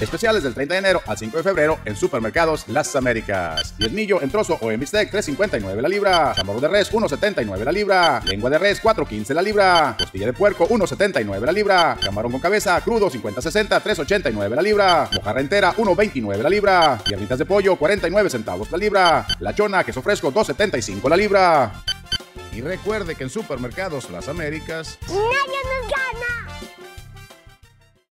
Especiales del 30 de enero al 5 de febrero en Supermercados Las Américas. Diezmillo en trozo o en bistec 3.59 la libra. Chamorro de res 1.79 la libra. Lengua de res 4.15 la libra. Costilla de puerco 1.79 la libra. Camarón con cabeza crudo 50-60 3.89 la libra. Mojarra entera 1.29 la libra. Piernitas de pollo 49 centavos la libra. Lachona queso fresco 2.75 la libra. Y recuerde que en Supermercados Las Américas... ¡Nadie nos!